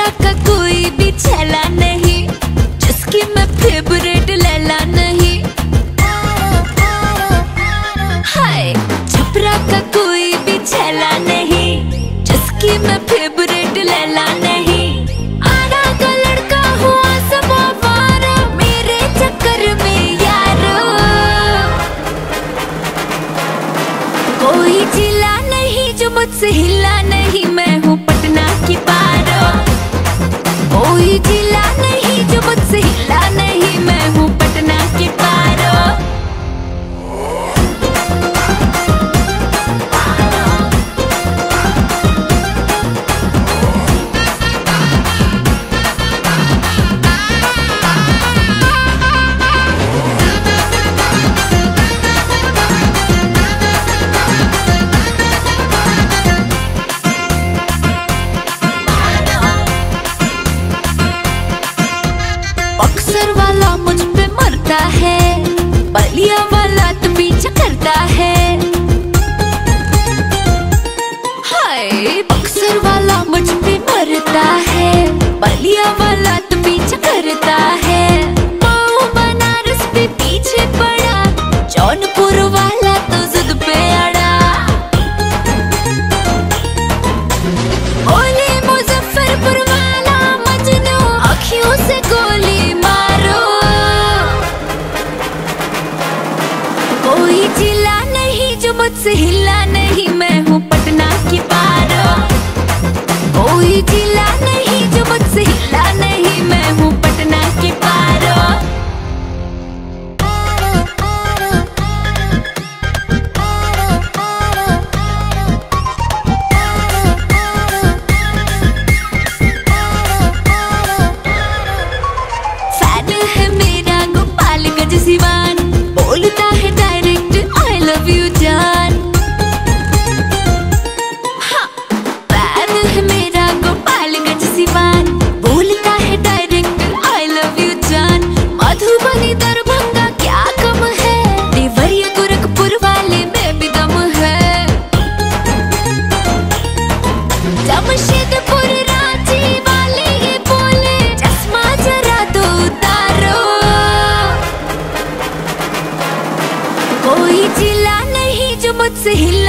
दूसरा का कोई भी छेला नहीं, जिसकी मैं फेवरेट लैला नहीं। हाय, छपरा का कोई भी छेला नहीं, जिसकी मैं फेवरेट लैला नहीं। आरा का लड़का हुआ सब मेरे चक्कर में यारो। कोई जिला नहीं जो मुझसे हिला नहीं। मुझ पे मरता solita Sí.